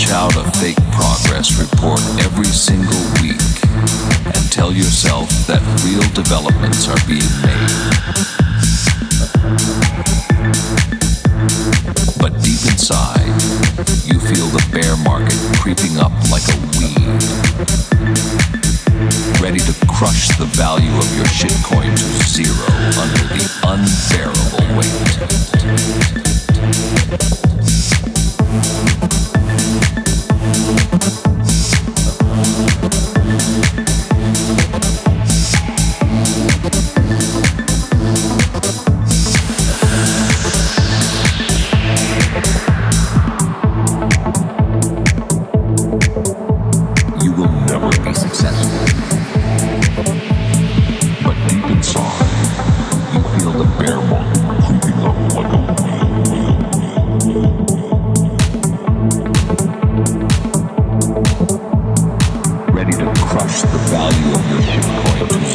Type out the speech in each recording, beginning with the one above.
Punch out a fake progress report every single week and tell yourself that real developments are being made. But deep inside, you feel the bear market creeping up like a weed, ready to crush the value of your shitcoin to zero under the unbearable weight. value of your Bitcoin.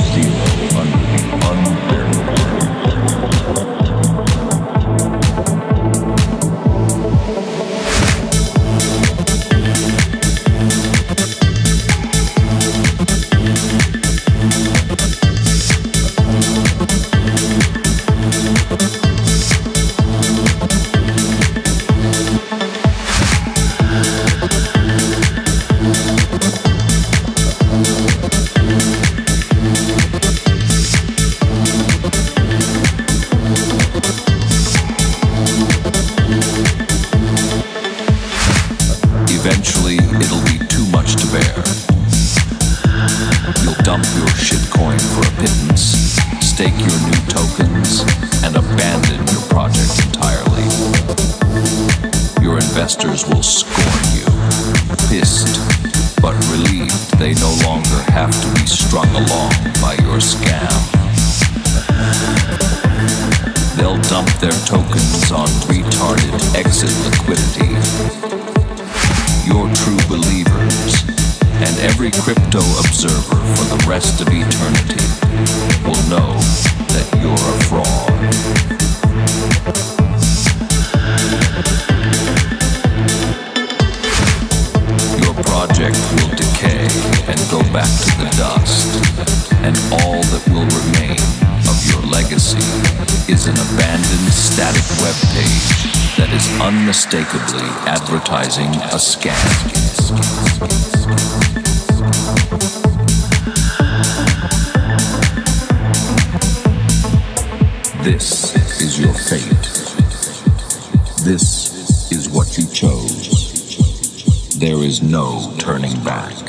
dump your shitcoin for a pittance, stake your new tokens, and abandon your project entirely. Your investors will scorn you, pissed, but relieved they no longer have to be strung along by your scam. They'll dump their tokens on retarded exit liquidity every crypto observer for the rest of eternity will know that you're a fraud. Your project will decay and go back to the dust, and all that will remain of your legacy is an abandoned static web page that is unmistakably advertising a scam. This is what you chose. There is no turning back.